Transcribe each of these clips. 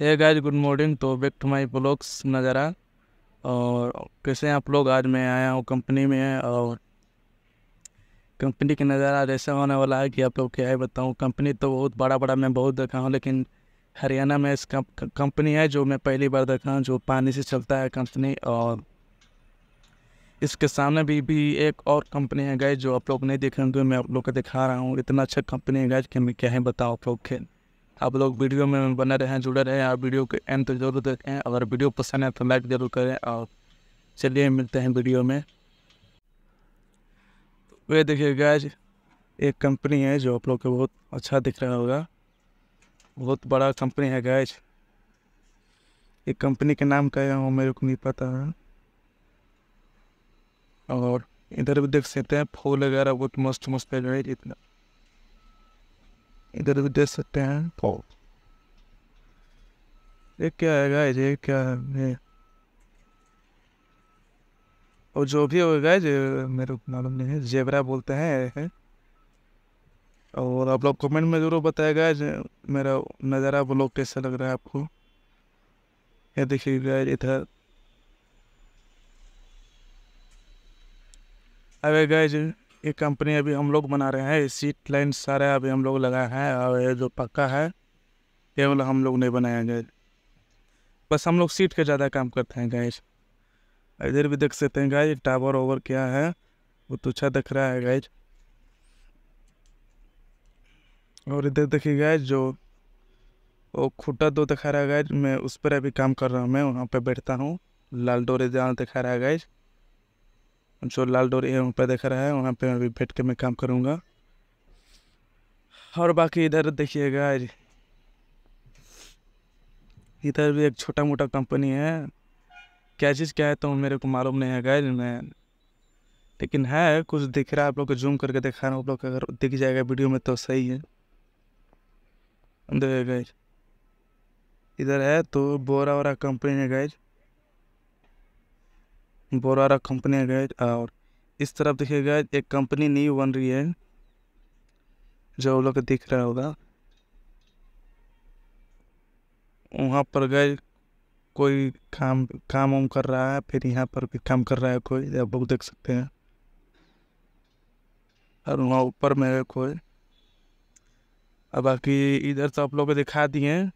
हे guys good morning तो back to my blogs नज़ारा। और कैसे हैं आप लोग? आज मैं आया हूँ कंपनी में और कंपनी का नज़ारा ऐसा होने वाला है कि आप लोग क्या है बताऊँ। कंपनी तो बहुत बड़ा बड़ा मैं बहुत देखा हूँ, लेकिन हरियाणा में इस कंपनी है जो मैं पहली बार देखा हूँ, जो पानी से चलता है कंपनी और इसके सामने भी भी एक और कंपनी है गाइज़ जो आप लोग नहीं देखे होंगे मैं आप लोग को दिखा रहा हूँ। इतना अच्छा कंपनी है गाइज़ कि मैं क्या है बताऊँ आप लोग के। आप लोग वीडियो में बने रहें, जुड़े रहें और वीडियो के एंड तक ज़रूर देखें। अगर वीडियो पसंद है तो लाइक ज़रूर करें और चलिए मिलते हैं वीडियो में। वे देखिए गाइज़ एक कंपनी है जो आप लोग को बहुत अच्छा दिख रहा होगा। बहुत बड़ा कंपनी है गैज एक कंपनी के नाम क्या है मेरे को नहीं पता। है और इधर भी देख सकते हैं, फूल वगैरह बहुत मस्त मस्त है इतना। इधर भी देख सकते हैं। फूल ये क्या है गाइज़ ये क्या है और जो भी होगा जो मेरे को मालूम नहीं है, जेबरा बोलते हैं और आप लोग कमेंट में ज़रूर बताएगा मेरा नज़ारा ब्लॉग कैसा लग रहा है आपको? ये देखिएगा इधर। अरे गैज ये कंपनी अभी हम लोग बना रहे हैं सीट लाइन सारा अभी हम लोग लगाए हैं और ये जो पक्का है, ये वाला हम लोग नहीं बनाए गए बस हम लोग सीट के ज़्यादा काम करते हैं गैज इधर भी देख सकते हैं गैज टावर ओवर क्या है। वो तो अच्छा दिख रहा है गैज और इधर देखिए गैज जो वो खुटा दो दिखा रहा है गैज मैं उस पर अभी काम कर रहा हूँ, मैं वहाँ पे बैठता हूँ। लाल डोरे जहाँ दिखा रहा है गैज जो लाल डोरे है वहाँ पे दिखा रहा है, वहाँ पे अभी बैठ के मैं काम करूँगा। और बाकी इधर देखिए गैज इधर भी एक छोटा मोटा कंपनी है। क्या चीज़ क्या है तो मेरे को मालूम नहीं है गैज मैं लेकिन है, कुछ दिख रहा है, आप लोग को जूम करके दिखा रहा हूँ, आप लोग अगर दिख जाएगा वीडियो में तो सही है। देखिए गैज इधर है तो बोरा वारा कंपनी है गैज बोरा वारा कंपनी है गैज और इस तरफ़ देखिए गैज एक कंपनी न्यू बन रही है, जो लोग दिख रहा होगा। वहाँ पर गए कोई काम काम वाम कर रहा है, फिर यहाँ पर भी काम कर रहा है कोई, आप लोग देख सकते हैं। और वहाँ ऊपर में है कोई। और बाकी इधर तो आप लोग दिखा दिए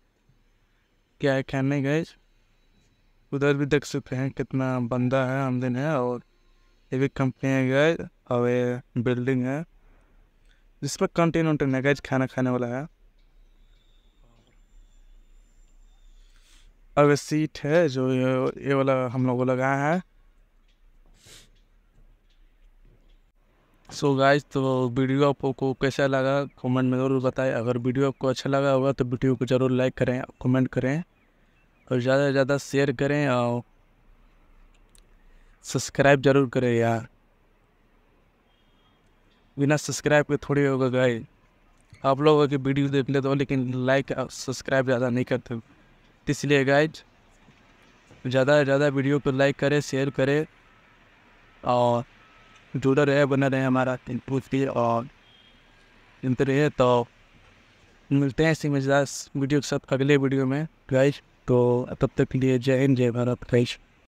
क्या है नहीं गए उधर भी देख सकते हैं कितना बंदा है आमदन है और ये भी कंपनी है गए और ये बिल्डिंग है। जिसमें कंटेन वंटेन है गैज खाना खाने वाला है। और सीट है जो ये, ये वाला हम लोग को लगाया है। सो so गाइज़ तो वीडियो आपको कैसा लगा? कमेंट में ज़रूर बताएँ। अगर वीडियो आपको अच्छा लगा होगा तो वीडियो को ज़रूर लाइक करें कमेंट करें। और ज़्यादा से ज़्यादा शेयर करें और सब्सक्राइब ज़रूर करें यार। बिना सब्सक्राइब के थोड़ी होगा गाइज़ आप लोगों की वीडियो देख लेते हो लेकिन लाइक और सब्सक्राइब ज़्यादा नहीं करते। इसलिए गाइज़ ज़्यादा से ज़्यादा वीडियो को लाइक करें शेयर करें और जुड़ा रहे, बना रहे हमारा की और चिंत रहे तो मिलते हैं इसी मज़ेदार वीडियो के साथ अगले वीडियो में। गाइज़ तो तब तक के लिए जय हिंद जय भारत गाइज़